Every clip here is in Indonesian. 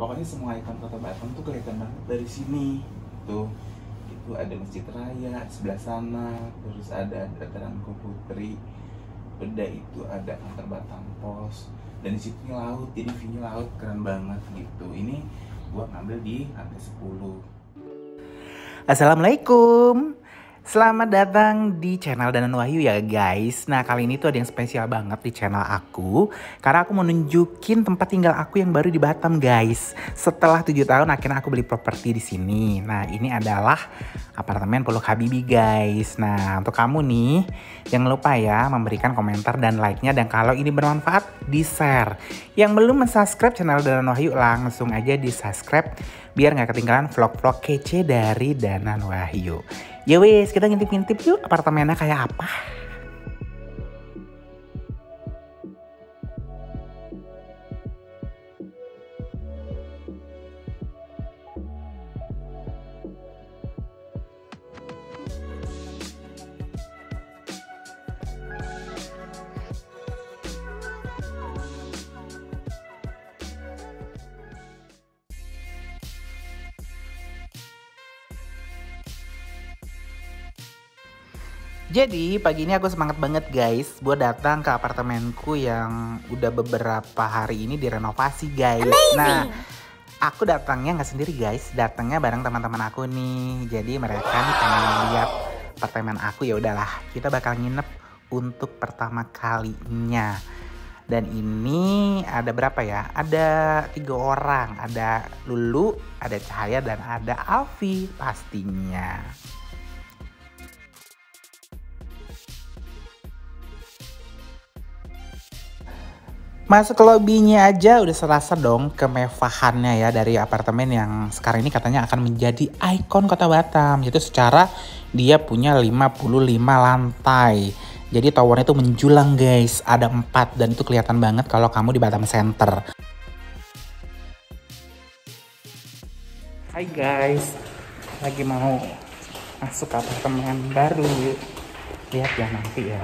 pokoknya semua ikon kota Batam tuh kelihatan banget dari sini tuh itu ada masjid raya sebelah sana terus ada dataran Putri beda itu ada kantor Batam Pos dan di situ laut jadi view laut keren banget gitu. Ini gua ngambil di lantai 10 Assalamualaikum Selamat datang di channel Danan Wahyu ya guys. Nah kali ini tuh ada yang spesial banget di channel aku Karena aku mau nunjukin tempat tinggal aku yang baru di Batam guys. Setelah 7 tahun akhirnya aku beli properti di sini. Nah ini adalah apartemen Pulau Habibi guys. Nah untuk kamu nih Jangan lupa ya memberikan komentar dan like-nya. Dan kalau ini bermanfaat di share Yang belum subscribe channel Danan Wahyu langsung aja di subscribe Biar nggak ketinggalan vlog-vlog kece dari Danan Wahyu Ya wes, kita ngintip-ngintip yuk apartemennya kayak apa. Jadi pagi ini aku semangat banget guys buat datang ke apartemenku yang udah beberapa hari ini direnovasi guys. Amazing. Nah, aku datangnya nggak sendiri guys, datangnya bareng teman-teman aku nih. Jadi mereka nih pengen lihat apartemen aku ya udahlah, kita bakal nginep untuk pertama kalinya. Dan ini ada berapa ya? Ada tiga orang, ada Lulu, ada Cahaya dan ada Alfi pastinya. Masuk ke lobbynya aja udah serasa dong kemevahannya ya dari apartemen yang sekarang ini katanya akan menjadi ikon kota Batam. Yaitu secara dia punya 55 lantai. Jadi towernya itu menjulang guys, ada 4 dan itu kelihatan banget kalau kamu di Batam Center. Hai guys, lagi mau masuk ke apartemen baru. Lihat ya nanti ya.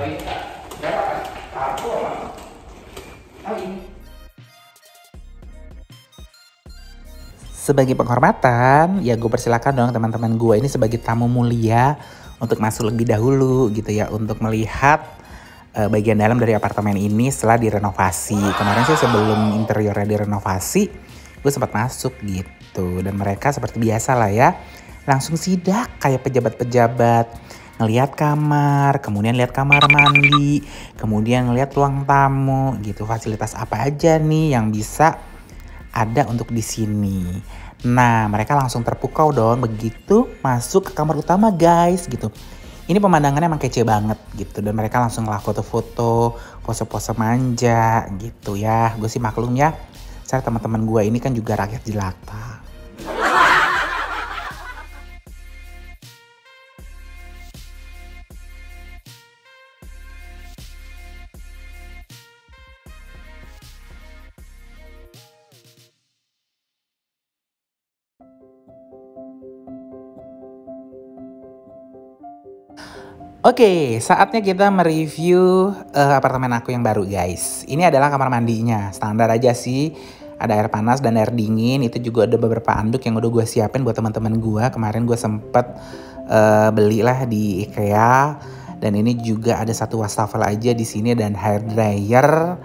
Sebagai penghormatan, ya gue persilakan dong teman-teman gue ini sebagai tamu mulia untuk masuk lebih dahulu gitu ya untuk melihat uh, bagian dalam dari apartemen ini setelah direnovasi. Kemarin sih sebelum interiornya direnovasi, gue sempat masuk gitu. Dan mereka seperti biasa lah ya langsung sidak kayak pejabat-pejabat ngelihat kamar, kemudian lihat kamar mandi, kemudian ngelihat ruang tamu gitu fasilitas apa aja nih yang bisa ada untuk di sini. Nah, mereka langsung terpukau dong begitu masuk ke kamar utama guys gitu. Ini pemandangannya emang kece banget gitu dan mereka langsung lah foto-foto, pose-pose manja gitu ya. Gue sih maklum ya. Saya teman-teman gue ini kan juga rakyat jelata. Oke, saatnya kita mereview uh, apartemen aku yang baru guys. Ini adalah kamar mandinya, standar aja sih. Ada air panas dan air dingin. Itu juga ada beberapa anduk yang udah gue siapin buat teman-teman gue. Kemarin gue sempet uh, belilah di IKEA. Dan ini juga ada satu wastafel aja di sini dan hair dryer.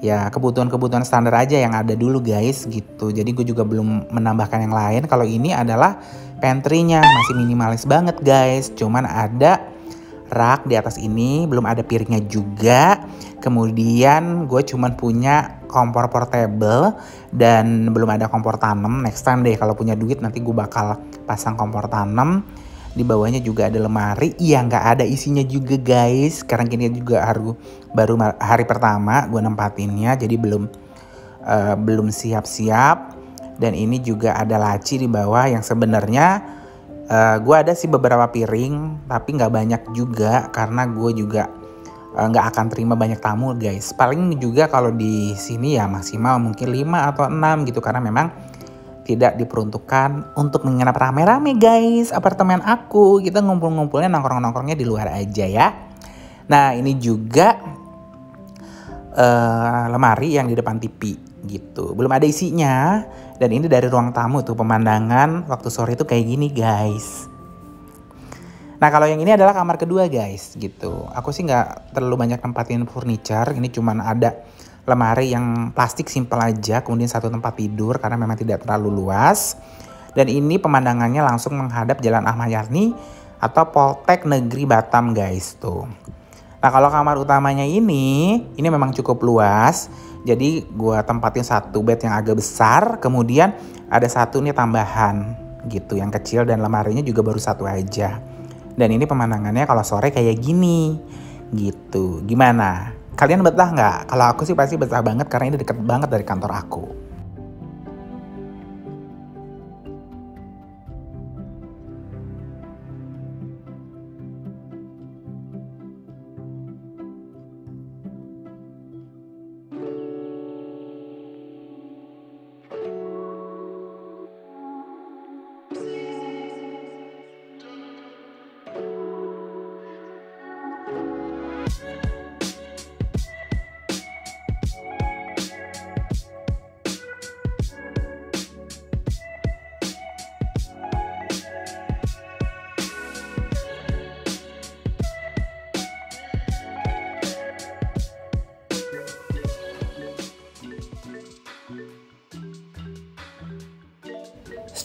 Ya kebutuhan-kebutuhan standar aja yang ada dulu guys gitu. Jadi gue juga belum menambahkan yang lain. Kalau ini adalah pantry-nya masih minimalis banget guys. Cuman ada rak di atas ini belum ada piringnya juga. Kemudian gue cuman punya kompor portable dan belum ada kompor tanam. Next time deh kalau punya duit nanti gue bakal pasang kompor tanam. Di bawahnya juga ada lemari. Yang nggak ada isinya juga guys. Sekarang gini juga harus baru hari pertama gue nempatinnya jadi belum uh, belum siap-siap. Dan ini juga ada laci di bawah yang sebenarnya uh, gue ada sih beberapa piring tapi nggak banyak juga karena gue juga eh, nggak uh, akan terima banyak tamu guys. Paling juga kalau di sini ya maksimal mungkin 5 atau 6 gitu karena memang tidak diperuntukkan untuk menginap rame-rame guys. Apartemen aku kita ngumpul-ngumpulnya nongkrong-nongkrongnya di luar aja ya. Nah ini juga uh, lemari yang di depan TV gitu. Belum ada isinya dan ini dari ruang tamu tuh pemandangan waktu sore itu kayak gini guys. Nah kalau yang ini adalah kamar kedua guys gitu. Aku sih nggak terlalu banyak tempatin furniture. Ini cuman ada lemari yang plastik simpel aja. Kemudian satu tempat tidur karena memang tidak terlalu luas. Dan ini pemandangannya langsung menghadap Jalan Ahmad Yani atau Poltek Negeri Batam guys tuh. Nah kalau kamar utamanya ini, ini memang cukup luas. Jadi gue tempatin satu bed yang agak besar. Kemudian ada satu nih tambahan gitu yang kecil dan lemarinya juga baru satu aja. Dan ini pemandangannya kalau sore kayak gini. Gitu. Gimana? Kalian betah nggak? Kalau aku sih pasti betah banget karena ini deket banget dari kantor aku.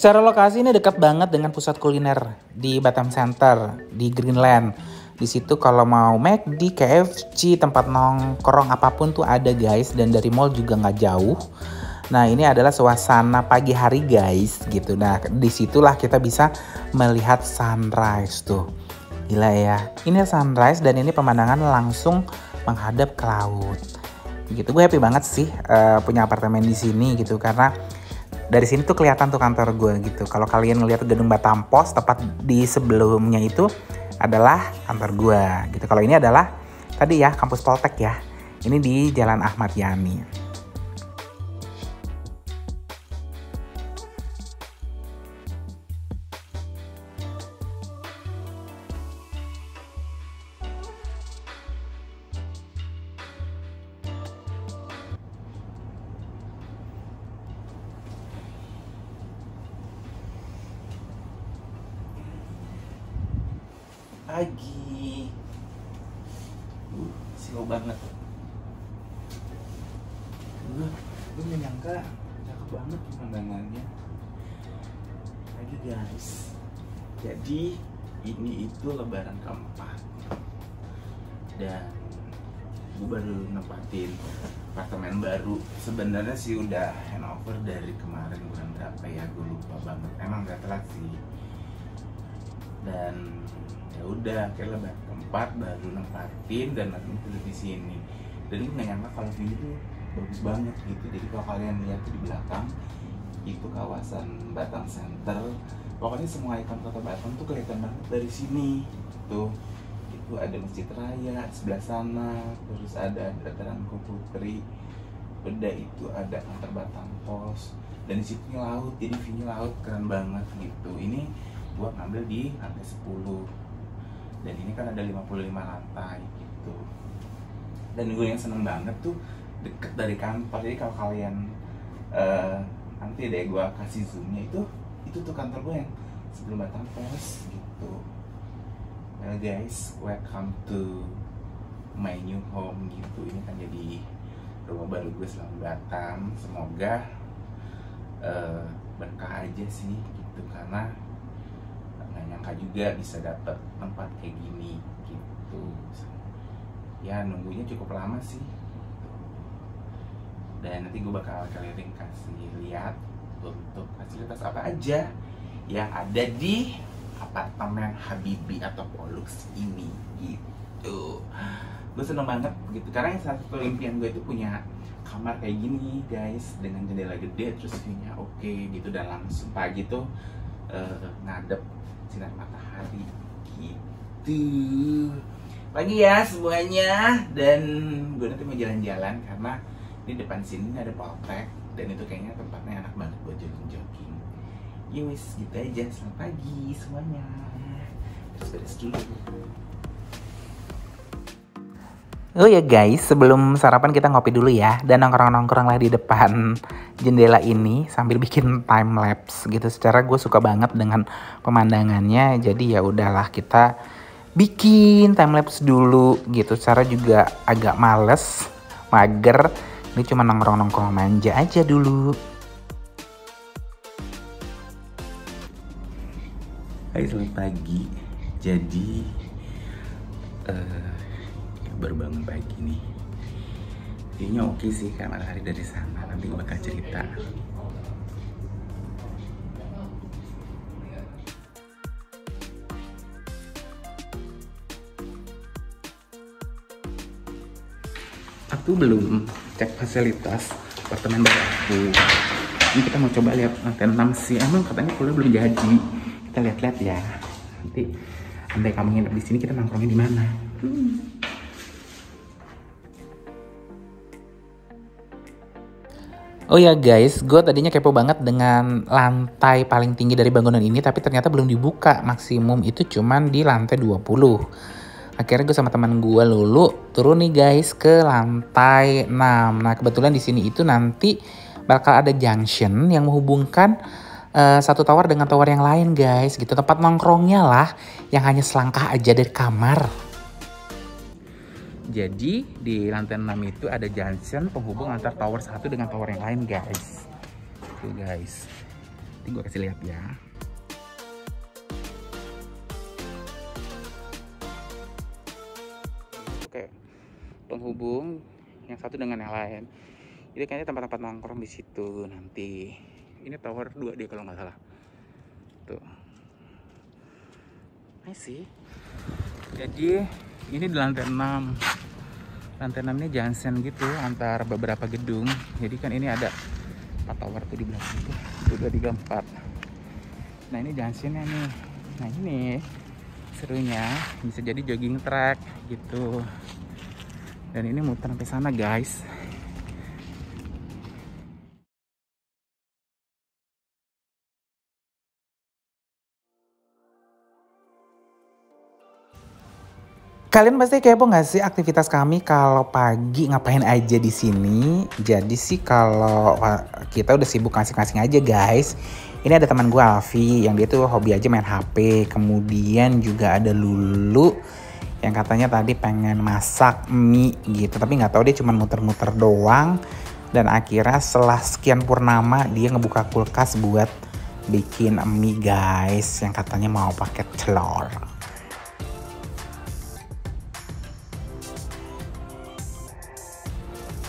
Secara lokasi ini dekat banget dengan pusat kuliner di Batam Center di Greenland. Di situ kalau mau McD, KFC, tempat nongkrong apa pun tuh ada guys dan dari mall juga nggak jauh. Nah ini adalah suasana pagi hari guys gitu. Nah di situlah kita bisa melihat sunrise tuh. Gila ya. Ini sunrise dan ini pemandangan langsung menghadap ke laut. Gitu gue happy banget sih uh, punya apartemen di sini gitu karena dari sini tuh kelihatan tuh kantor gue gitu. Kalau kalian ngeliat gedung Batam Pos tepat di sebelumnya itu adalah kantor gue gitu. Kalau ini adalah tadi ya kampus Poltek ya. Ini di Jalan Ahmad Yani. Pagi uh, silau banget. Gue gue menyangka cakep banget pemandangannya lagi guys. Jadi ini itu lebaran keempat. Dan gue baru nempatin apartemen baru. Sebenarnya sih udah handover dari kemarin bulan berapa ya? Gue lupa banget. Emang gak telat sih dan ya udah kayak lebar keempat baru nempatin dan nanti tidur di sini. Dan nyangka kalau sini tuh bagus banget gitu. Jadi kalau kalian lihat di belakang itu kawasan Batam Center. Pokoknya semua ikon kota Batam tuh kelihatan banget dari sini tuh itu ada masjid raya sebelah sana terus ada dataran Putri beda itu ada kantor Batam Pos dan di situ laut. Jadi view laut keren banget gitu. Ini buat ngambil di lantai 10 dan ini kan ada 55 lantai gitu. Dan gue yang seneng banget tuh deket dari kantor. Jadi kalau kalian uh, nanti deh gue kasih zoomnya itu itu tuh kantor gue yang sebelum Batam Pos gitu. Well guys welcome to my new home gitu. Ini kan jadi rumah baru gue selama Batam. Semoga uh, berkah aja sih gitu. Karena nyangka juga bisa dapet tempat kayak gini gitu. Ya nunggunya cukup lama sih dan nanti gue bakal keliling kasih lihat untuk fasilitas apa aja yang ada di apartemen Habibi atau Pollux ini gitu. Gue seneng banget gitu. Karena yang satu impian gue itu punya kamar kayak gini guys dengan jendela gede terus viewnya oke okay, gitu. Dan langsung pagi tuh uh, ngadep sinar matahari gitu. Pagi ya semuanya. Dan gue nanti mau jalan-jalan karena di depan sini ada poltek dan itu kayaknya tempatnya enak banget buat jogging-jogging. Yowis gitu aja. Selamat pagi semuanya. Terus beres dulu. Oh ya guys, sebelum sarapan kita ngopi dulu ya dan nongkrong-nongkrong lah di depan jendela ini sambil bikin time lapse gitu. Secara gue suka banget dengan pemandangannya, jadi ya udahlah kita bikin time lapse dulu gitu. Secara juga agak males, mager. Ini cuma nongkrong-nongkrong manja aja dulu. Hai selamat pagi. Jadi uh, baru bangun pagi nih kayaknya oke sih karena matahari dari sana nanti bakal cerita. Aku belum cek fasilitas apartemen baru aku. Ini kita mau coba lihat lantai 6 sih. Emang katanya kuliah belum jadi. Kita lihat-lihat ya. Nanti andai kamu nginep di sini kita nongkrongnya di mana? Hmm. Oh ya guys, gue tadinya kepo banget dengan lantai paling tinggi dari bangunan ini, tapi ternyata belum dibuka. Maksimum itu cuman di lantai 20. Akhirnya gue sama teman gue Lulu turun nih guys ke lantai 6. Nah kebetulan di sini itu nanti bakal ada junction yang menghubungkan uh, satu tower dengan tower yang lain guys. Gitu tempat nongkrongnya lah yang hanya selangkah aja dari kamar. Jadi di lantai 6 itu ada junction penghubung antar tower satu dengan tower yang lain guys. Tuh guys. Nanti gue kasih lihat ya. Oke. Penghubung yang satu dengan yang lain. Ini kayaknya tempat-tempat nongkrong di situ nanti. Ini tower 2 dia kalau nggak salah. Tuh. Nice sih. Jadi ini di lantai 6 lantai 6 ini junction gitu antar beberapa gedung. Jadi kan ini ada 4 tower tuh di belakang tuh. 2, 3, 4 nah ini junctionnya nih. Nah ini serunya bisa jadi jogging track gitu. Dan ini muter sampai sana guys Kalian pasti kepo nggak sih aktivitas kami kalau pagi ngapain aja di sini? Jadi sih kalau kita udah sibuk ngasih-ngasih aja guys. Ini ada teman gue Alfi yang dia tuh hobi aja main HP. Kemudian juga ada Lulu yang katanya tadi pengen masak mie gitu. Tapi nggak tahu dia cuma muter-muter doang. Dan akhirnya setelah sekian purnama dia ngebuka kulkas buat bikin mie guys yang katanya mau pakai telur.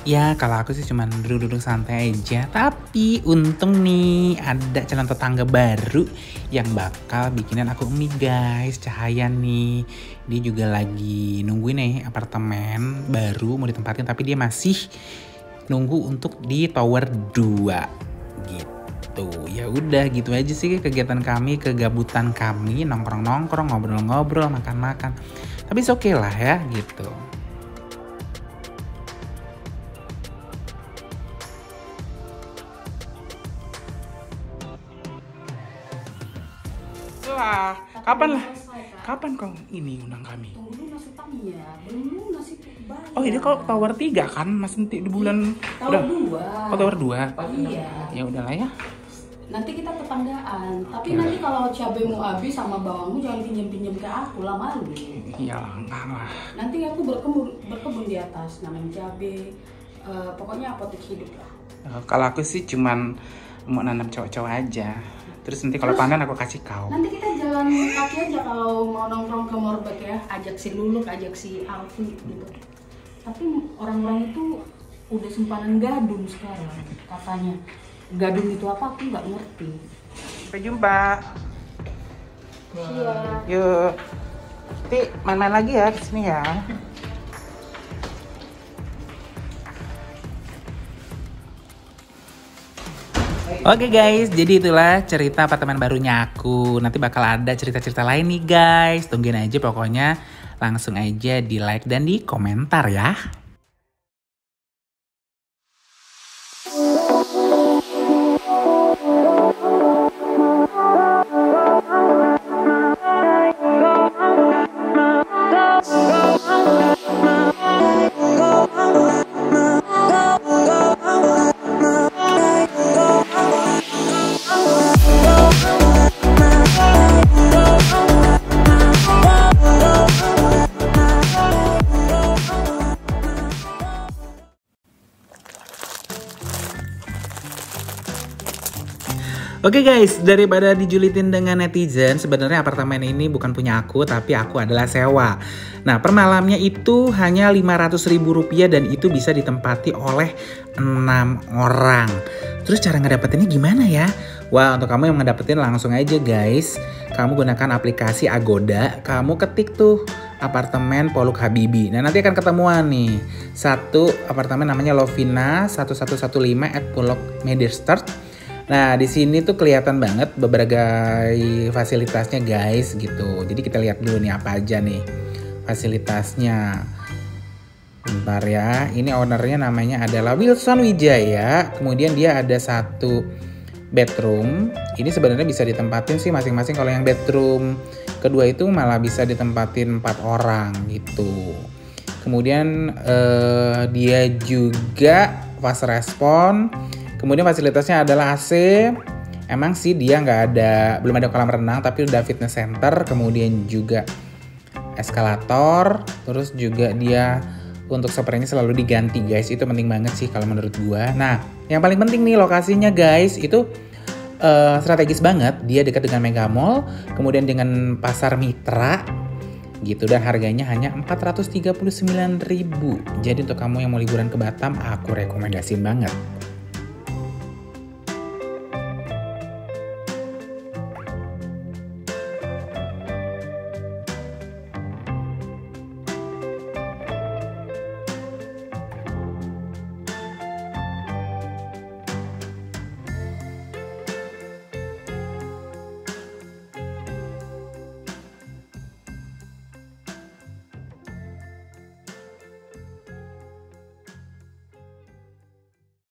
Ya kalau aku sih cuma duduk-duduk santai aja. Tapi untung nih ada calon tetangga baru Yang bakal bikinan aku mie guys. Cahaya nih. Dia juga lagi nungguin nih apartemen baru mau ditempatin Tapi dia masih nunggu untuk di tower 2 Gitu. Ya udah gitu aja sih kegiatan kami Kegabutan kami. Nongkrong-nongkrong ngobrol-ngobrol makan-makan. Tapi oke okay lah ya gitu lah. Kapan lah? Kapan kau ini undang kami? Oh ini kok tower 3 kan masih di bulan tower udah, 2. Oh tower 2. Iya. Ya udahlah ya. Nanti kita tetanggaan. Tapi okay. nanti kalau cabemu habis sama bawangmu jangan pinjam-pinjam ke aku lah malu. Iya enggak lah. Nanti aku berkebun berkebun di atas namanya cabe. Uh, pokoknya apotek hidup lah. Uh, kalau aku sih cuman mau nanam cowok-cowok aja. Terus nanti kalau panen aku kasih kau. Nanti kita jalan kaki aja kalau mau nongkrong ke Morbek ya, ajak si Luluk, ajak si Alfi gitu. Tapi orang-orang itu udah sempanan gadung sekarang katanya. Gadung itu apa aku nggak ngerti. Sampai jumpa. Iya. Yuk. Nanti main-main lagi ya ke sini ya. Oke okay guys, jadi itulah cerita apartemen barunya aku. Nanti bakal ada cerita-cerita lain nih guys. Tungguin aja pokoknya. Langsung aja di like dan di komentar ya. Oke guys, daripada dijulitin dengan netizen, sebenarnya apartemen ini bukan punya aku, tapi aku adalah sewa. Nah, per malamnya itu hanya 500 ribu rupiah dan itu bisa ditempati oleh 6 orang. Terus cara ngedapetinnya gimana ya? Wah, untuk kamu yang ngedapetin langsung aja guys. Kamu gunakan aplikasi Agoda, kamu ketik tuh apartemen Poluk Habibi. Nah, nanti akan ketemuan nih. Satu apartemen namanya Lovina 1115 at Polok Medisterst Nah, di sini tuh kelihatan banget beberapa fasilitasnya guys gitu. Jadi kita lihat dulu nih apa aja nih fasilitasnya. Bentar ya, ini ownernya namanya adalah Wilson Wijaya. Kemudian dia ada satu bedroom. Ini sebenarnya bisa ditempatin sih masing-masing. Kalau yang bedroom kedua itu malah bisa ditempatin empat orang gitu. Kemudian eh, dia juga fast respon Kemudian fasilitasnya adalah AC. Emang sih dia nggak ada, belum ada kolam renang, tapi udah fitness center. Kemudian juga eskalator. Terus juga dia untuk spraynya selalu diganti guys. Itu penting banget sih kalau menurut gua. Nah, yang paling penting nih lokasinya guys itu uh, strategis banget. Dia dekat dengan Mega Mall, kemudian dengan pasar Mitra gitu dan harganya hanya 439.000. Jadi untuk kamu yang mau liburan ke Batam, aku rekomendasiin banget.